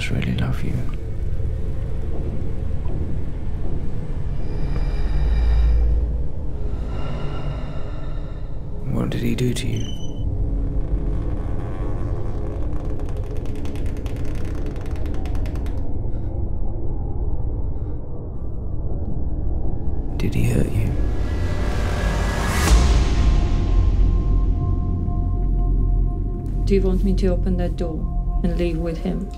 must really love you. What did he do to you? Did he hurt you? Do you want me to open that door and leave with him?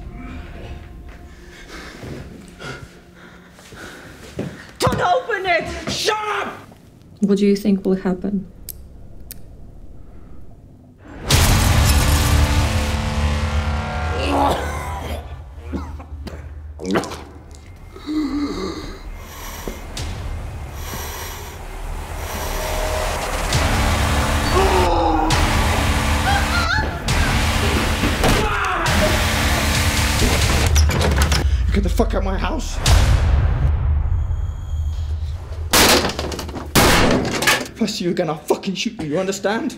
Don't it! Shut up! What do you think will happen? Get the fuck out of my house. If I see you again, I'll fucking shoot you, you understand?